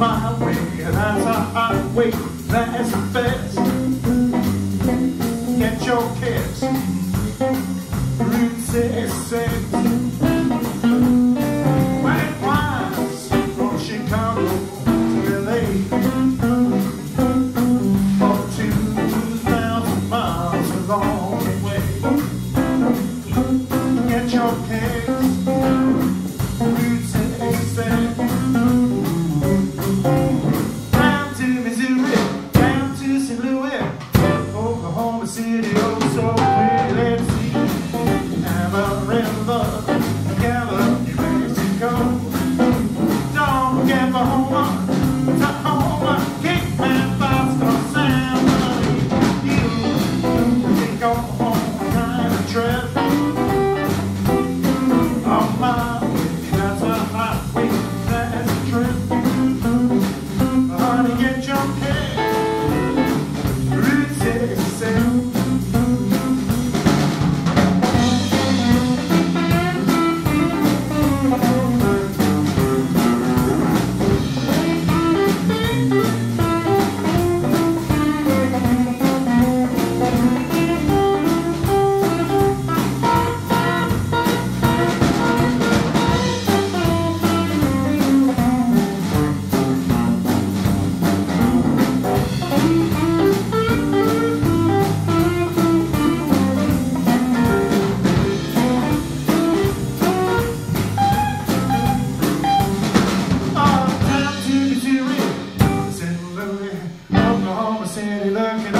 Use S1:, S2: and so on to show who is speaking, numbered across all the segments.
S1: my way, that's a highway, that's best. Get your kids. city oh so clear. city looking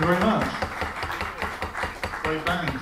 S1: you very much.
S2: Great band.